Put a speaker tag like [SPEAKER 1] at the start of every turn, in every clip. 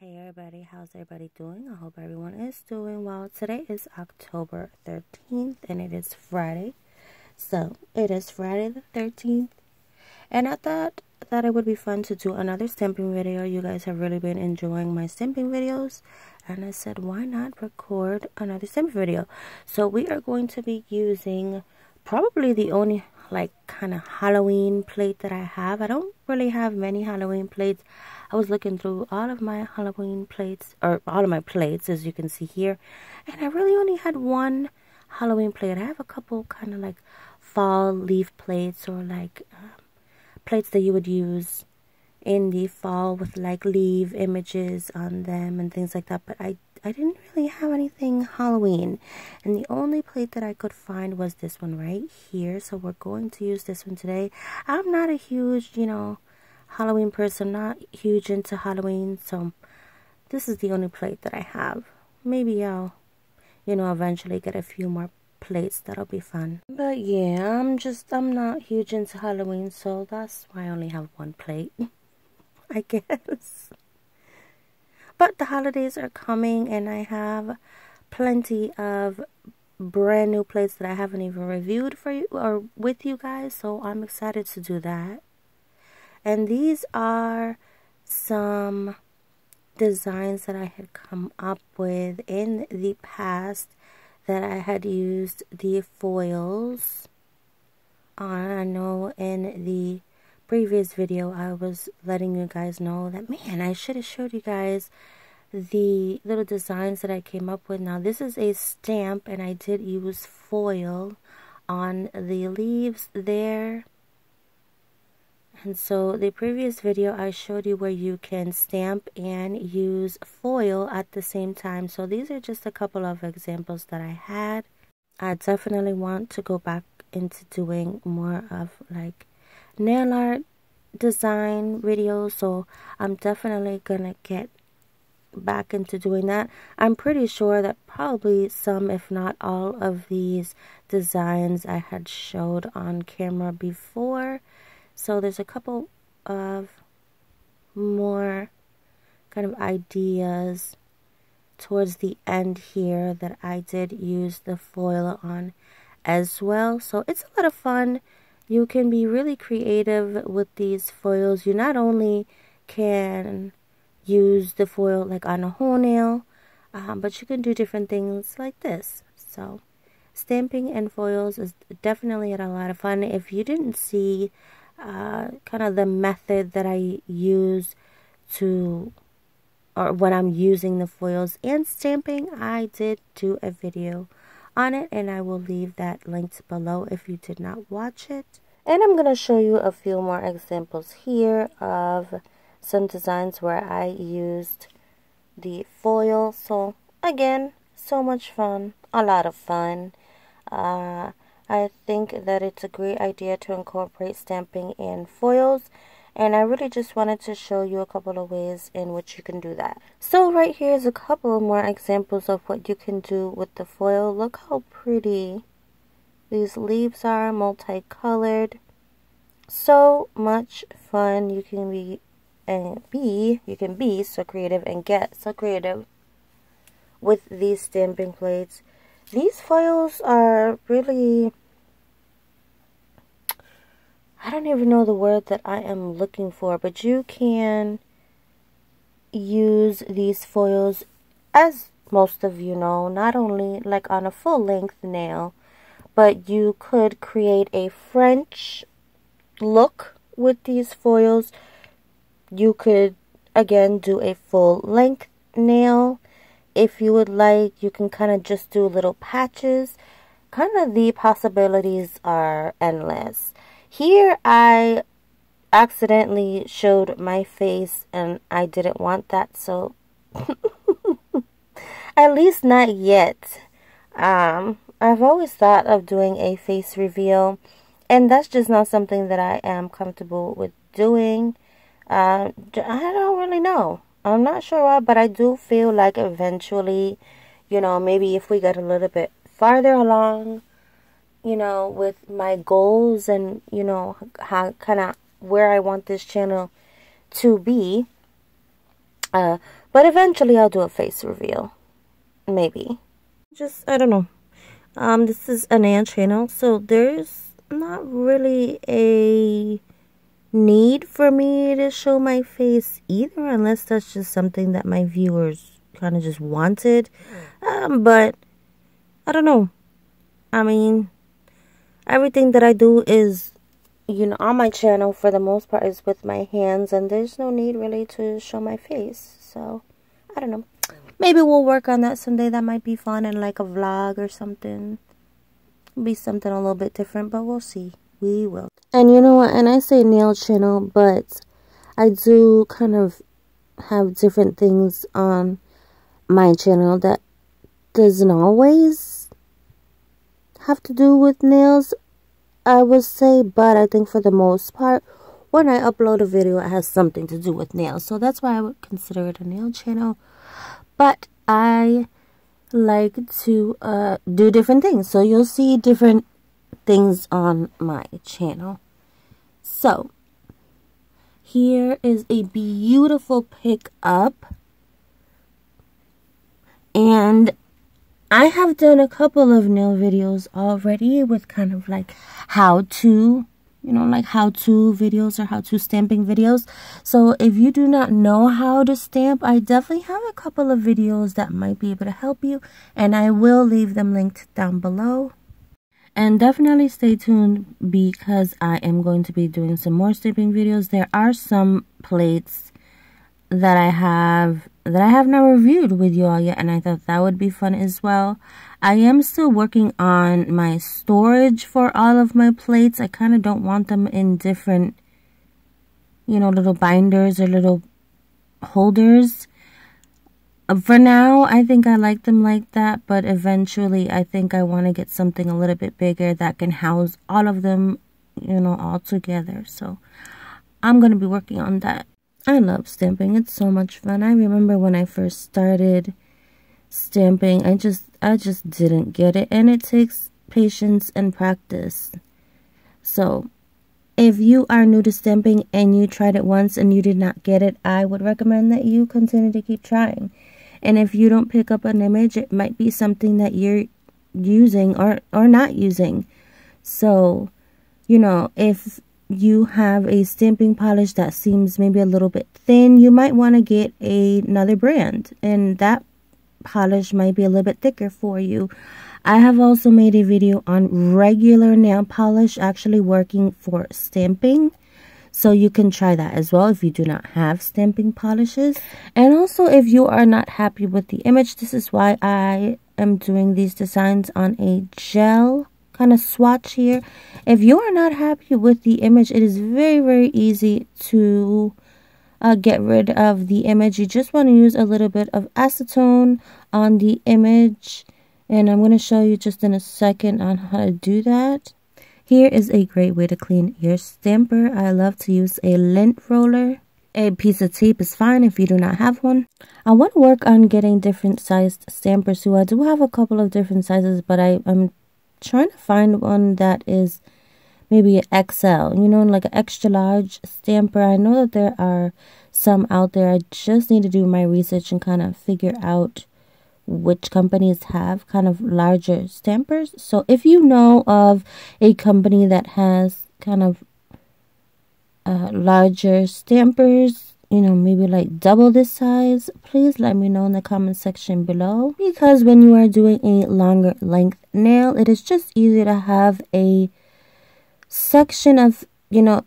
[SPEAKER 1] Hey everybody, how's everybody doing? I hope everyone is doing well. Today is October 13th and it is Friday. So, it is Friday the 13th. And I thought that it would be fun to do another stamping video. You guys have really been enjoying my stamping videos. And I said, why not record another stamping video? So, we are going to be using probably the only like kind of Halloween plate that I have. I don't really have many Halloween plates. I was looking through all of my Halloween plates, or all of my plates, as you can see here, and I really only had one Halloween plate. I have a couple kind of like fall leaf plates or like um, plates that you would use in the fall with like leaf images on them and things like that, but I I didn't really have anything Halloween. And the only plate that I could find was this one right here. So we're going to use this one today. I'm not a huge, you know, Halloween person, not huge into Halloween, so this is the only plate that I have. Maybe I'll, you know, eventually get a few more plates. That'll be fun. But yeah, I'm just, I'm not huge into Halloween, so that's why I only have one plate. I guess. But the holidays are coming, and I have plenty of brand new plates that I haven't even reviewed for you or with you guys, so I'm excited to do that. And these are some designs that I had come up with in the past that I had used the foils on. I know in the previous video I was letting you guys know that man I should have showed you guys the little designs that I came up with. Now this is a stamp and I did use foil on the leaves there and so the previous video I showed you where you can stamp and use foil at the same time. So these are just a couple of examples that I had. I definitely want to go back into doing more of like nail art design videos. So I'm definitely to get back into doing that. I'm pretty sure that probably some, if not all of these designs I had showed on camera before. So there's a couple of more kind of ideas towards the end here that I did use the foil on as well. So it's a lot of fun. You can be really creative with these foils. You not only can use the foil like on a whole nail, um, but you can do different things like this. So stamping and foils is definitely a lot of fun. If you didn't see uh, kind of the method that I use to or when I'm using the foils and stamping I did do a video on it and I will leave that linked below if you did not watch it. And I'm going to show you a few more examples here of some designs where I used the foil. So again so much fun a lot of fun. Uh, I think that it's a great idea to incorporate stamping in foils and I really just wanted to show you a couple of ways in which you can do that. So right here is a couple more examples of what you can do with the foil. Look how pretty these leaves are, multicolored. So much fun. You can be and be, you can be so creative and get so creative with these stamping plates. These foils are really I don't even know the word that I am looking for, but you can use these foils as most of you know, not only like on a full length nail, but you could create a French look with these foils. You could again do a full length nail if you would like. You can kind of just do little patches. Kind of the possibilities are endless. Here I accidentally showed my face and I didn't want that so at least not yet. Um, I've always thought of doing a face reveal and that's just not something that I am comfortable with doing. Uh, I don't really know. I'm not sure why, but I do feel like eventually, you know, maybe if we get a little bit farther along you know, with my goals and, you know, how kind of where I want this channel to be. Uh, but eventually I'll do a face reveal. Maybe. Just, I don't know. Um, this is a nail channel, so there's not really a need for me to show my face either, unless that's just something that my viewers kind of just wanted. Um, but I don't know. I mean, everything that I do is, you know, on my channel for the most part is with my hands, and there's no need really to show my face. So, I don't know. Maybe we'll work on that someday. That might be fun and like a vlog or something. Be something a little bit different, but we'll see. We will. And you know what? And I say nail channel, but I do kind of have different things on my channel that doesn't always have to do with nails, I would say. But I think for the most part, when I upload a video, it has something to do with nails. So that's why I would consider it a nail channel. But I like to uh, do different things. So you'll see different things on my channel. So, here is a beautiful pickup. And I have done a couple of nail videos already with kind of like how to you know, like how to videos or how to stamping videos. So if you do not know how to stamp, I definitely have a couple of videos that might be able to help you. And I will leave them linked down below. And definitely stay tuned because I am going to be doing some more stamping videos. There are some plates that I have that I have not reviewed with you all yet and I thought that would be fun as well. I am still working on my storage for all of my plates. I kind of don't want them in different, you know, little binders or little holders. Uh, for now, I think I like them like that, but eventually I think I want to get something a little bit bigger that can house all of them, you know, all together. So I'm going to be working on that. I love stamping. It's so much fun. I remember when I first started stamping, I just I just didn't get it and it takes patience and practice. So, if you are new to stamping and you tried it once and you did not get it, I would recommend that you continue to keep trying. And if you don't pick up an image, it might be something that you're using or or not using. So, you know, if you have a stamping polish that seems maybe a little bit thin, you might want to get a, another brand. And that polish might be a little bit thicker for you. I have also made a video on regular nail polish actually working for stamping. So you can try that as well if you do not have stamping polishes. And also if you are not happy with the image, this is why I am doing these designs on a gel kind of swatch here. If you are not happy with the image, it is very, very easy to uh, get rid of the image. You just want to use a little bit of acetone on the image. And I'm going to show you just in a second on how to do that. Here is a great way to clean your stamper. I love to use a lint roller. A piece of tape is fine if you do not have one. I want to work on getting different sized stampers too. I do have a couple of different sizes, but I, am trying to find one that is maybe an XL, you know, like an extra large stamper. I know that there are some out there. I just need to do my research and kind of figure out which companies have kind of larger stampers. So if you know of a company that has kind of uh, larger stampers, you know, maybe like double this size, please let me know in the comment section below. Because when you are doing a longer length nail, it is just easier to have a section of, you know,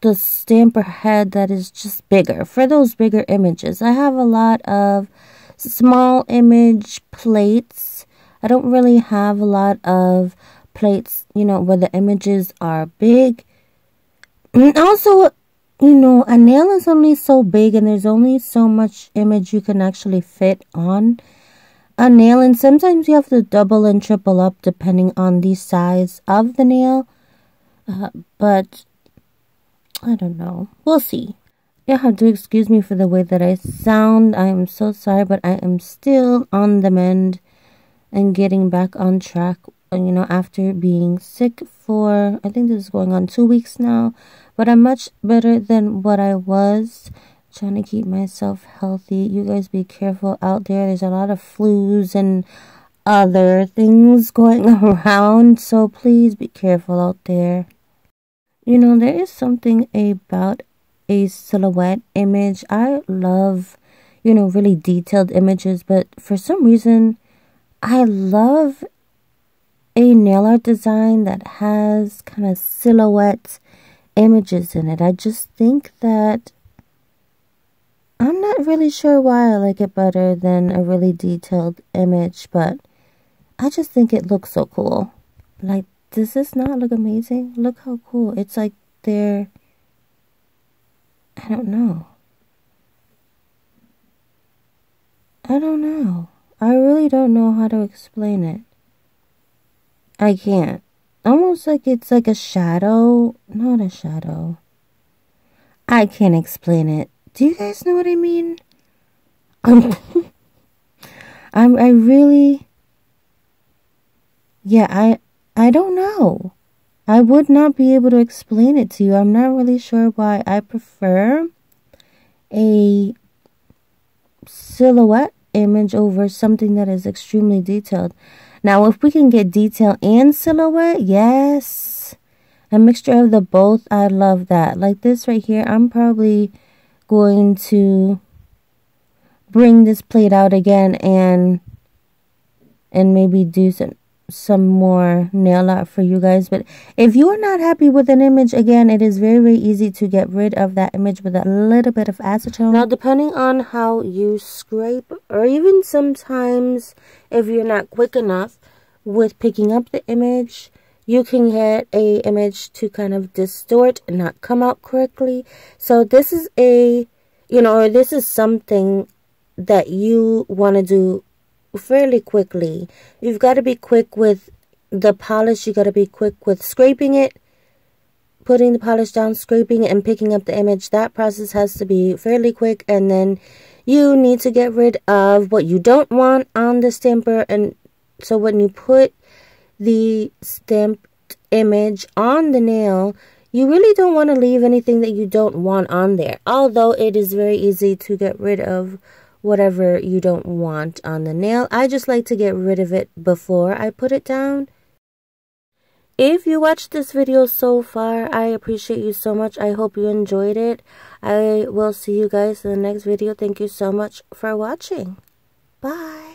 [SPEAKER 1] the stamper head that is just bigger. For those bigger images, I have a lot of small image plates. I don't really have a lot of plates, you know, where the images are big. Also, you know, a nail is only so big and there's only so much image you can actually fit on a nail. And sometimes you have to double and triple up depending on the size of the nail. Uh, but I don't know. We'll see. You have to excuse me for the way that I sound. I am so sorry, but I am still on the mend and getting back on track. You know, after being sick for, I think this is going on two weeks now. But I'm much better than what I was trying to keep myself healthy. You guys be careful out there. There's a lot of flus and other things going around, so please be careful out there. You know, there is something about a silhouette image. I love, you know, really detailed images, but for some reason, I love a nail art design that has kind of silhouette images in it. I just think that I'm not really sure why I like it better than a really detailed image, but I just think it looks so cool. Like, does this not look amazing? Look how cool. It's like they're... I don't know. I don't know. I really don't know how to explain it. I can't. Almost like it's like a shadow. Not a shadow. I can't explain it. Do you guys know what I mean? I'm, I'm I really Yeah, I I don't know. I would not be able to explain it to you. I'm not really sure why I prefer a silhouette image over something that is extremely detailed. Now, if we can get detail and silhouette, yes. A mixture of the both, I love that. Like this right here, I'm probably going to bring this plate out again and and maybe do some some more nail art for you guys. But if you are not happy with an image again it is very very easy to get rid of that image with a little bit of acetone. Now depending on how you scrape or even sometimes if you're not quick enough with picking up the image you can get a image to kind of distort and not come out correctly. So this is a you know this is something that you want to do fairly quickly. You've got to be quick with the polish. You've got to be quick with scraping it, putting the polish down, scraping it, and picking up the image. That process has to be fairly quick. And then you need to get rid of what you don't want on the stamper. And so when you put the stamped image on the nail, you really don't want to leave anything that you don't want on there. Although it is very easy to get rid of whatever you don't want on the nail. I just like to get rid of it before I put it down. If you watched this video so far, I appreciate you so much. I hope you enjoyed it. I will see you guys in the next video. Thank you so much for watching. Bye.